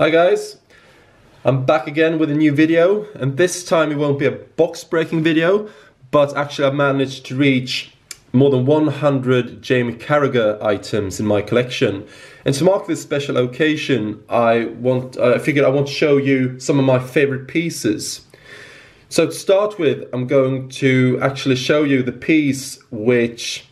Hi guys, I'm back again with a new video and this time it won't be a box breaking video but actually I've managed to reach more than 100 Jamie Carragher items in my collection and to mark this special occasion I want I figured I want to show you some of my favorite pieces. So to start with I'm going to actually show you the piece which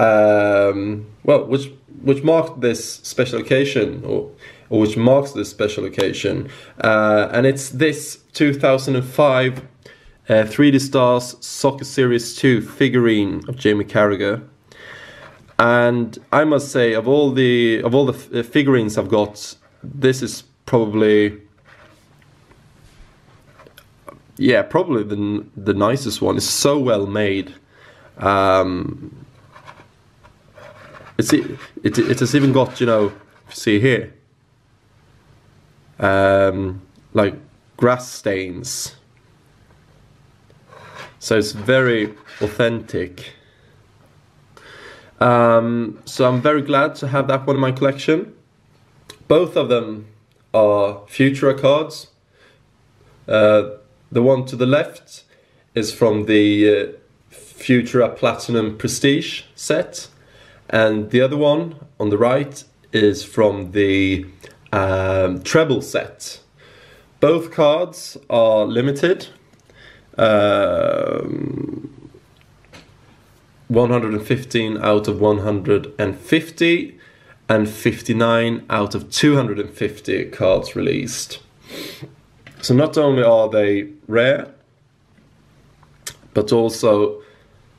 um, well which which marked this special occasion, or, which marks this special occasion, uh, and it's this 2005 uh, 3D Stars Soccer Series 2 figurine of Jamie Carragher. And I must say, of all the of all the uh, figurines I've got, this is probably yeah, probably the the nicest one. It's so well made. Um, it's it, it, it has even got you know see here um, like grass stains. So it's very authentic. Um, so I'm very glad to have that one in my collection. Both of them are Futera cards. Uh, the one to the left is from the uh, Futera Platinum Prestige set. And the other one on the right is from the um, treble set. Both cards are limited. Um, 115 out of 150 and 59 out of 250 cards released. So not only are they rare, but also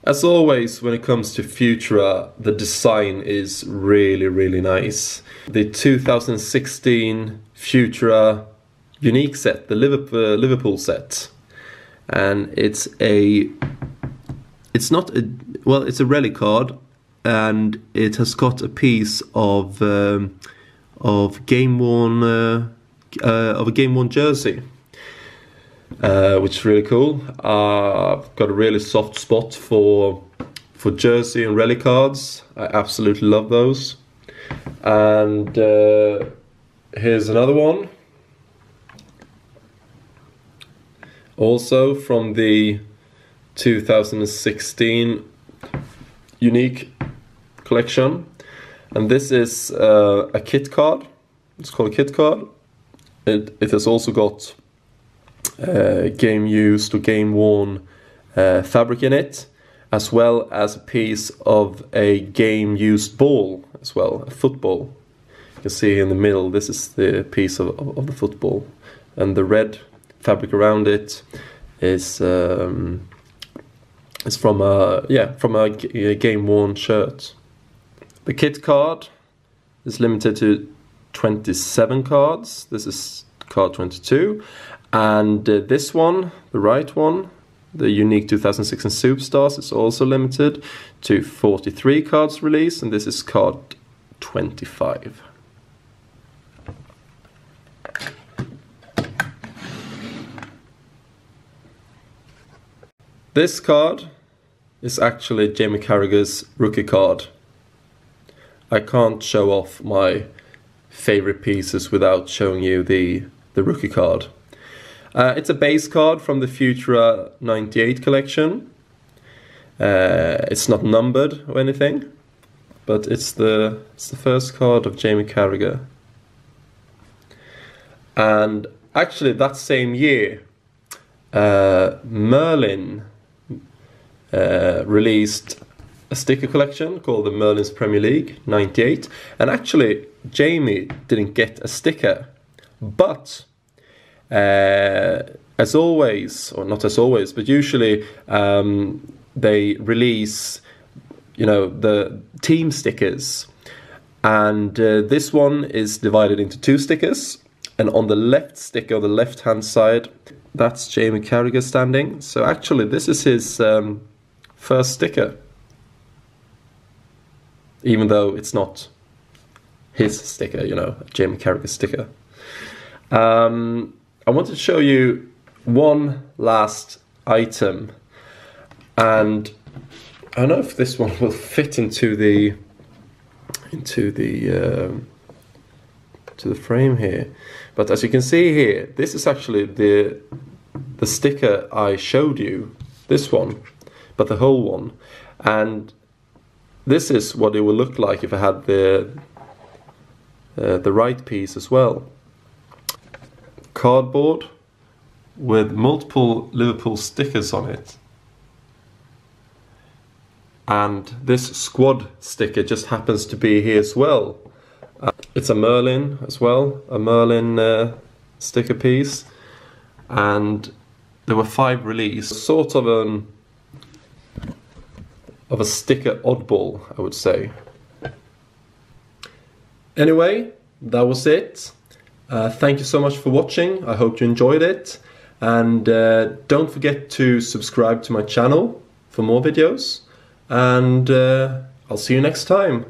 as always, when it comes to Futera, the design is really, really nice. The 2016 Futera unique set, the Liverpool, Liverpool set, and it's a, it's not a, well, it's a relic card, and it has got a piece of, um, of game worn, uh, uh, of a game worn jersey uh, which is really cool. Uh, I've got a really soft spot for for jersey and rally cards. I absolutely love those. And uh, here's another one. Also from the 2016 unique collection. And this is uh, a kit card. It's called a kit card. It, it has also got uh, game used or game worn uh, fabric in it, as well as a piece of a game used ball as well, a football. You can see in the middle, this is the piece of, of, of the football, and the red fabric around it is um, is from a yeah from a, a game worn shirt. The kit card is limited to 27 cards. This is card 22 and uh, this one, the right one, the unique 2016 Superstars is also limited to 43 cards released and this is card 25. This card is actually Jamie Carragher's rookie card. I can't show off my favorite pieces without showing you the, the rookie card. Uh, it's a base card from the Futera 98 collection. Uh, it's not numbered or anything, but it's the it's the first card of Jamie Carragher. And actually, that same year, uh, Merlin uh, released a sticker collection called the Merlin's Premier League 98. And actually, Jamie didn't get a sticker, but as always, or not as always, but usually um, they release, you know, the team stickers. And uh, this one is divided into two stickers. And on the left sticker, on the left hand side, that's Jamie Carragher standing. So actually, this is his um, first sticker. Even though it's not his sticker, you know, Jamie Carragher sticker. Um, I want to show you one last item and I don't know if this one will fit into the into the um, to the frame here. But as you can see here, this is actually the the sticker I showed you, this one, but the whole one. And this is what it would look like if I had the uh, the right piece as well. Cardboard with multiple Liverpool stickers on it. And this squad sticker just happens to be here as well. Uh, it's a Merlin as well, a Merlin uh, sticker piece. And there were five released, sort of an of a sticker oddball, I would say. Anyway, that was it. Uh, thank you so much for watching. I hope you enjoyed it. And uh, don't forget to subscribe to my channel for more videos. And uh, I'll see you next time.